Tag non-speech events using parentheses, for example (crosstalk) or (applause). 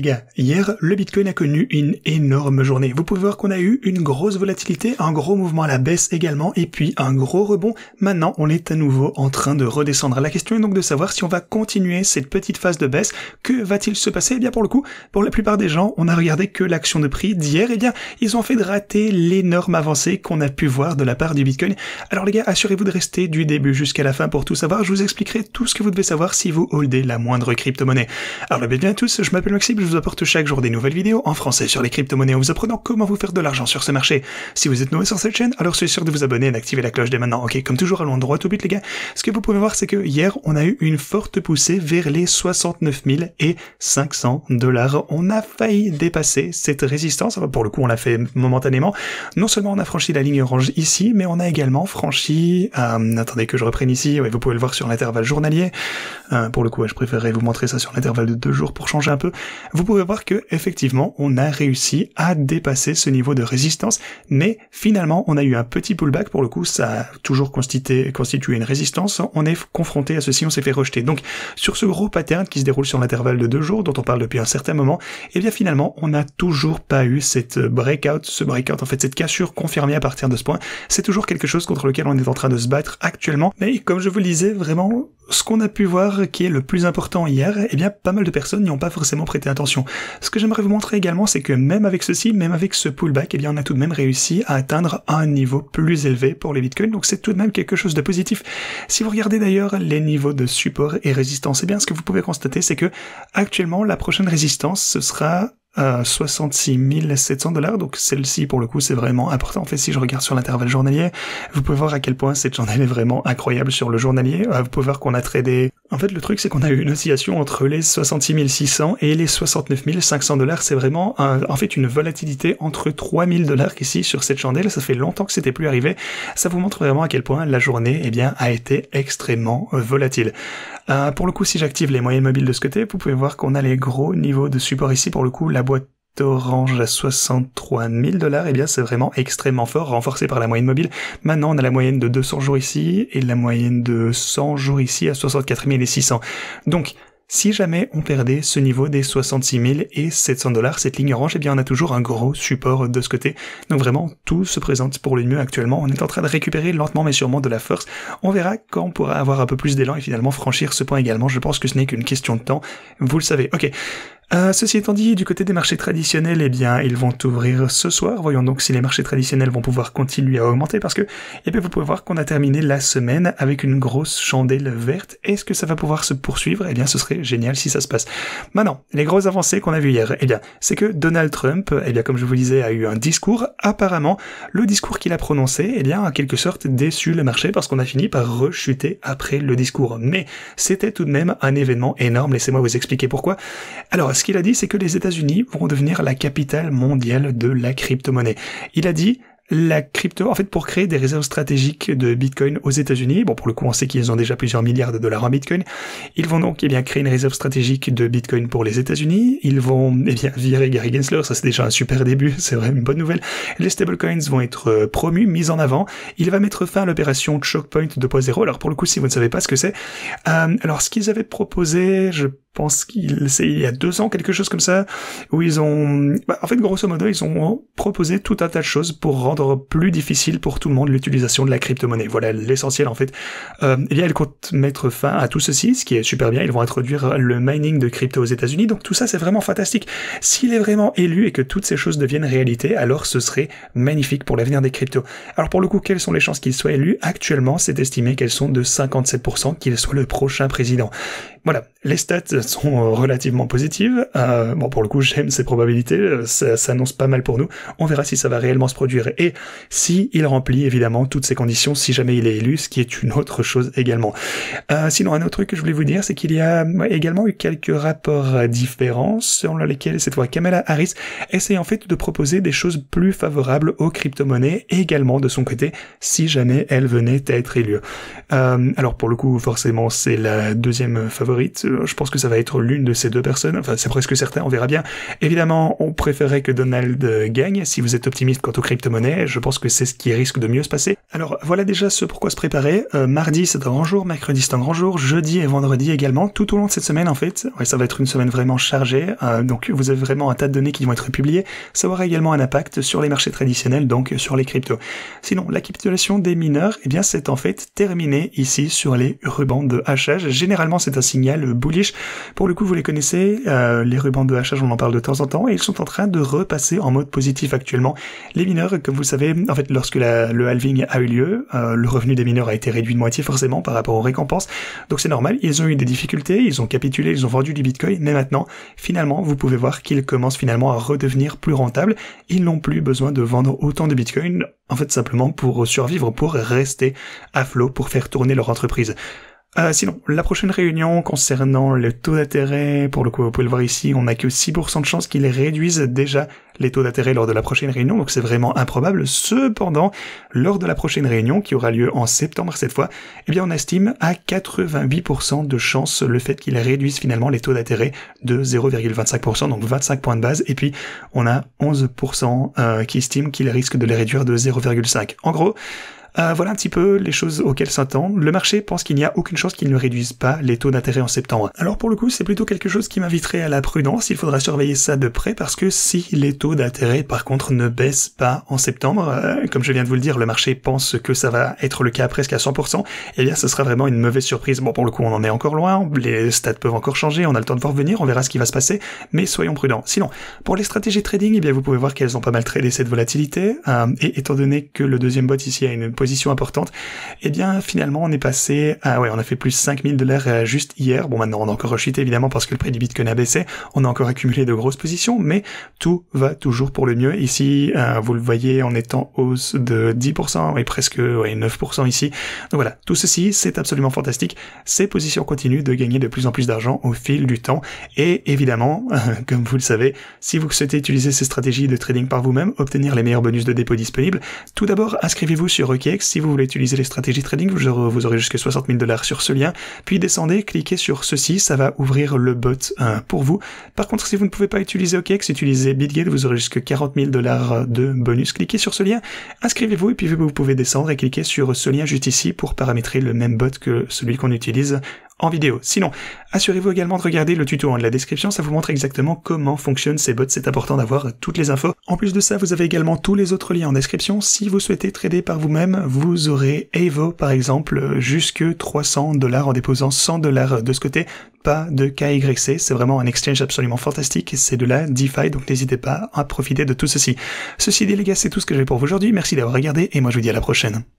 Les gars, hier, le Bitcoin a connu une énorme journée. Vous pouvez voir qu'on a eu une grosse volatilité, un gros mouvement à la baisse également, et puis un gros rebond. Maintenant, on est à nouveau en train de redescendre. La question est donc de savoir si on va continuer cette petite phase de baisse. Que va-t-il se passer? Eh bien, pour le coup, pour la plupart des gens, on a regardé que l'action de prix d'hier. Eh bien, ils ont fait de rater l'énorme avancée qu'on a pu voir de la part du Bitcoin. Alors les gars, assurez-vous de rester du début jusqu'à la fin pour tout savoir. Je vous expliquerai tout ce que vous devez savoir si vous holdez la moindre crypto-monnaie. Alors, bienvenue à tous, je m'appelle Maxime, vous apporte chaque jour des nouvelles vidéos en français sur les crypto-monnaies en vous apprenant comment vous faire de l'argent sur ce marché. Si vous êtes nouveau sur cette chaîne, alors soyez sûr de vous abonner et d'activer la cloche dès maintenant. Ok, comme toujours, allons droit au but les gars. Ce que vous pouvez voir, c'est que hier, on a eu une forte poussée vers les 69 000 et 500 dollars. On a failli dépasser cette résistance. Pour le coup, on l'a fait momentanément. Non seulement on a franchi la ligne orange ici, mais on a également franchi... Euh, attendez que je reprenne ici. Ouais, vous pouvez le voir sur l'intervalle journalier. Euh, pour le coup, je préférerais vous montrer ça sur l'intervalle de deux jours pour changer un peu vous pouvez voir que effectivement on a réussi à dépasser ce niveau de résistance, mais finalement on a eu un petit pullback pour le coup, ça a toujours constitué, constitué une résistance, on est confronté à ceci, on s'est fait rejeter. Donc sur ce gros pattern qui se déroule sur l'intervalle de deux jours, dont on parle depuis un certain moment, eh bien finalement on n'a toujours pas eu cette breakout, ce breakout en fait cette cassure confirmée à partir de ce point. C'est toujours quelque chose contre lequel on est en train de se battre actuellement, mais comme je vous le disais, vraiment ce qu'on a pu voir qui est le plus important hier, eh bien pas mal de personnes n'y ont pas forcément prêté attention. Ce que j'aimerais vous montrer également, c'est que même avec ceci, même avec ce pullback, eh bien on a tout de même réussi à atteindre un niveau plus élevé pour les bitcoins, donc c'est tout de même quelque chose de positif. Si vous regardez d'ailleurs les niveaux de support et résistance, eh bien ce que vous pouvez constater, c'est que actuellement la prochaine résistance, ce sera 66 700 dollars. Donc celle-ci, pour le coup, c'est vraiment important. En fait, si je regarde sur l'intervalle journalier, vous pouvez voir à quel point cette chandelle est vraiment incroyable sur le journalier. Euh, vous pouvez voir qu'on a tradé... En fait, le truc, c'est qu'on a eu une oscillation entre les 66 600 et les 69 500 dollars. C'est vraiment, en fait, une volatilité entre 3000 dollars ici sur cette chandelle. Ça fait longtemps que c'était plus arrivé. Ça vous montre vraiment à quel point la journée, eh bien, a été extrêmement volatile. Euh, pour le coup, si j'active les moyennes mobiles de ce côté, vous pouvez voir qu'on a les gros niveaux de support ici. Pour le coup, la boîte orange à 63 000 dollars, eh bien c'est vraiment extrêmement fort, renforcé par la moyenne mobile. Maintenant, on a la moyenne de 200 jours ici et la moyenne de 100 jours ici à 64 600. Donc, si jamais on perdait ce niveau des 66 000 et 700 dollars, cette ligne orange, eh bien on a toujours un gros support de ce côté. Donc vraiment, tout se présente pour le mieux actuellement. On est en train de récupérer lentement mais sûrement de la force. On verra quand on pourra avoir un peu plus d'élan et finalement franchir ce point également. Je pense que ce n'est qu'une question de temps. Vous le savez. Ok. Euh, ceci étant dit, du côté des marchés traditionnels, eh bien, ils vont ouvrir ce soir. Voyons donc si les marchés traditionnels vont pouvoir continuer à augmenter parce que, eh bien, vous pouvez voir qu'on a terminé la semaine avec une grosse chandelle verte. Est-ce que ça va pouvoir se poursuivre? Eh bien, ce serait génial si ça se passe. Maintenant, les grosses avancées qu'on a vues hier, eh bien, c'est que Donald Trump, eh bien, comme je vous disais, a eu un discours. Apparemment, le discours qu'il a prononcé, eh bien, a quelque sorte déçu le marché parce qu'on a fini par rechuter après le discours. Mais c'était tout de même un événement énorme. Laissez-moi vous expliquer pourquoi. Alors, ce qu'il a dit, c'est que les États-Unis vont devenir la capitale mondiale de la crypto-monnaie. Il a dit la crypto, en fait, pour créer des réserves stratégiques de Bitcoin aux États-Unis, bon, pour le coup, on sait qu'ils ont déjà plusieurs milliards de dollars en Bitcoin, ils vont donc, eh bien, créer une réserve stratégique de Bitcoin pour les États-Unis, ils vont, eh bien, virer Gary Gensler, ça c'est déjà un super début, (laughs) c'est vraiment une bonne nouvelle. Les stablecoins vont être euh, promus, mis en avant, il va mettre fin à l'opération Chokepoint 2.0, alors pour le coup, si vous ne savez pas ce que c'est, euh, alors ce qu'ils avaient proposé, je pense qu'il c'est il y a deux ans quelque chose comme ça où ils ont bah, en fait grosso modo ils ont proposé tout un tas de choses pour rendre plus difficile pour tout le monde l'utilisation de la crypto-monnaie. Voilà l'essentiel en fait. Euh, et bien ils comptent mettre fin à tout ceci ce qui est super bien. Ils vont introduire le mining de crypto aux États-Unis. Donc tout ça c'est vraiment fantastique. S'il est vraiment élu et que toutes ces choses deviennent réalité alors ce serait magnifique pour l'avenir des cryptos. Alors pour le coup quelles sont les chances qu'il soit élu? Actuellement c'est estimé qu'elles sont de 57% qu'il soit le prochain président voilà, les stats sont relativement positives. Euh, bon, pour le coup, j'aime ces probabilités. Ça s'annonce pas mal pour nous. On verra si ça va réellement se produire et si il remplit évidemment toutes ces conditions si jamais il est élu, ce qui est une autre chose également. Euh, sinon, un autre truc que je voulais vous dire, c'est qu'il y a également eu quelques rapports différents selon lesquels cette fois Kamala Harris essaie en fait de proposer des choses plus favorables aux crypto-monnaies également de son côté si jamais elle venait à être élue. Euh, alors pour le coup, forcément, c'est la deuxième euh, je pense que ça va être l'une de ces deux personnes. Enfin, c'est presque certain, on verra bien. Évidemment, on préférait que Donald gagne. Si vous êtes optimiste quant aux crypto-monnaies, je pense que c'est ce qui risque de mieux se passer. Alors voilà déjà ce pourquoi se préparer. Euh, mardi c'est un grand jour, mercredi c'est un grand jour, jeudi et vendredi également, tout au long de cette semaine en fait. Ça va être une semaine vraiment chargée, euh, donc vous avez vraiment un tas de données qui vont être publiées. Ça aura également un impact sur les marchés traditionnels, donc sur les cryptos. Sinon, la capitulation des mineurs, eh bien c'est en fait terminé ici sur les rubans de hachage. Généralement c'est un bullish. Pour le coup vous les connaissez, euh, les rubans de hachage on en parle de temps en temps et ils sont en train de repasser en mode positif actuellement. Les mineurs, comme vous savez, en fait lorsque le halving a eu lieu, euh, le revenu des mineurs a été réduit de moitié forcément par rapport aux récompenses. Donc c'est normal, ils ont eu des difficultés, ils ont capitulé, ils ont vendu du bitcoin, mais maintenant, finalement, vous pouvez voir qu'ils commencent finalement à redevenir plus rentables. Ils n'ont plus besoin de vendre autant de bitcoin, en fait simplement pour survivre, pour rester à flot, pour faire tourner leur entreprise. Euh, sinon, la prochaine réunion concernant le taux d'intérêt, pour le coup, vous pouvez le voir ici, on n'a que 6% de chances qu'ils réduisent déjà les taux d'intérêt lors de la prochaine réunion, donc c'est vraiment improbable. Cependant, lors de la prochaine réunion, qui aura lieu en septembre cette fois, eh bien on estime à 88% de chances le fait qu'ils réduisent finalement les taux d'intérêt de 0,25%, donc 25 points de base, et puis on a 11% euh, qui estiment qu'ils risquent de les réduire de 0,5. En gros, euh, voilà un petit peu les choses auxquelles s'attend. Le marché pense qu'il n'y a aucune chance qu'ils ne réduisent pas les taux d'intérêt en septembre. Alors pour le coup, c'est plutôt quelque chose qui m'inviterait à la prudence. Il faudra surveiller ça de près parce que si les taux d'intérêt par contre ne baissent pas en septembre, euh, comme je viens de vous le dire, le marché pense que ça va être le cas presque à 100%, eh bien ce sera vraiment une mauvaise surprise. Bon pour le coup, on en est encore loin, les stats peuvent encore changer, on a le temps de voir venir, on verra ce qui va se passer, mais soyons prudents. Sinon, pour les stratégies trading, eh bien vous pouvez voir qu'elles ont pas mal tradé cette volatilité, euh, et étant donné que le deuxième bot ici a une position importante, eh bien finalement on est passé à ouais on a fait plus 5000 dollars euh, juste hier. Bon maintenant on a encore rechuté évidemment parce que le prix du Bitcoin a baissé, on a encore accumulé de grosses positions, mais tout va toujours pour le mieux. Ici euh, vous le voyez en étant hausse de 10% et presque ouais, 9% ici. Donc voilà, tout ceci c'est absolument fantastique. Ces positions continuent de gagner de plus en plus d'argent au fil du temps et évidemment, (laughs) comme vous le savez, si vous souhaitez utiliser ces stratégies de trading par vous-même, obtenir les meilleurs bonus de dépôt disponibles, tout d'abord inscrivez-vous sur Si vous voulez utiliser les stratégies trading, vous aurez, vous aurez jusqu'à 60 000 dollars sur ce lien. Puis descendez, cliquez sur ceci, ça va ouvrir le bot euh, pour vous. Par contre, si vous ne pouvez pas utiliser OKEx, utilisez BitGate, vous aurez jusqu'à 40 000 dollars de bonus. Cliquez sur ce lien, inscrivez-vous et puis vous pouvez descendre et cliquer sur ce lien juste ici pour paramétrer le même bot que celui qu'on utilise en vidéo. Sinon, assurez-vous également de regarder le tuto en la description, ça vous montre exactement comment fonctionnent ces bots, c'est important d'avoir toutes les infos. En plus de ça, vous avez également tous les autres liens en description. Si vous souhaitez trader par vous-même, vous aurez Evo par exemple, jusque 300 dollars en déposant 100 dollars de ce côté, pas de KYC, c'est vraiment un exchange absolument fantastique, c'est de la DeFi, donc n'hésitez pas à profiter de tout ceci. Ceci dit les gars, c'est tout ce que j'ai pour vous aujourd'hui, merci d'avoir regardé et moi je vous dis à la prochaine.